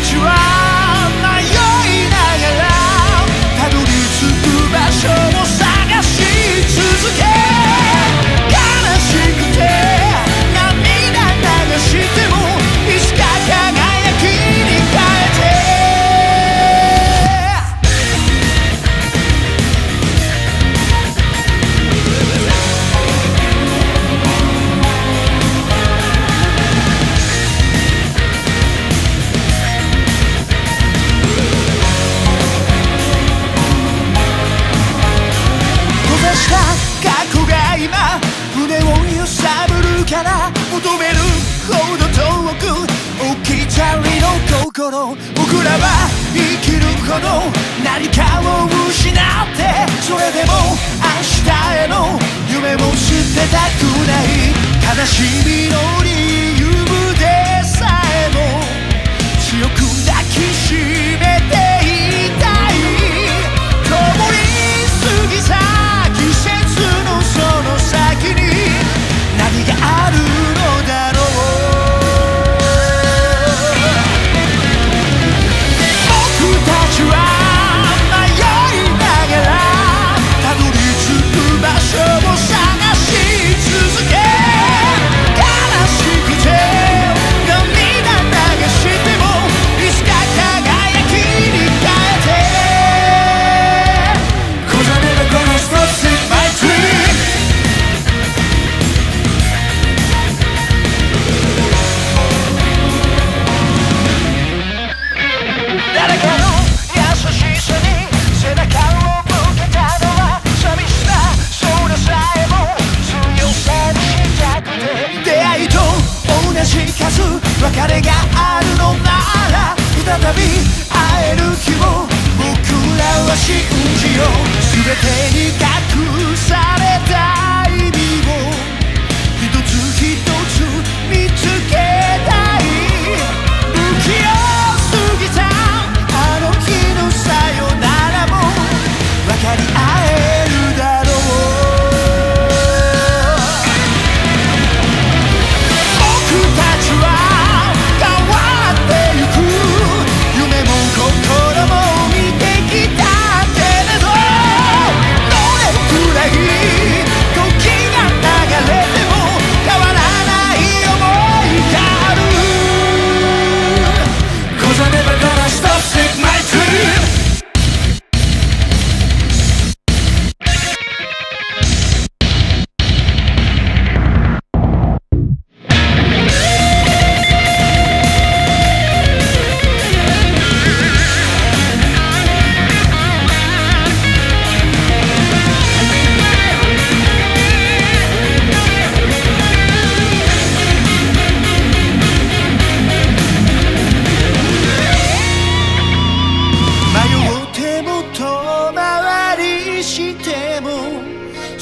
Try. you are 求めるほど遠く置き去りの心僕らは生きるほど何かを失ってそれでも明日への夢を捨てたくない。悲しみの理由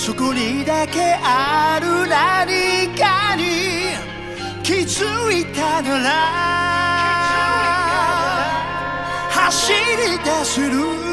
そこにだけある何かに気づいたなら走り出せる。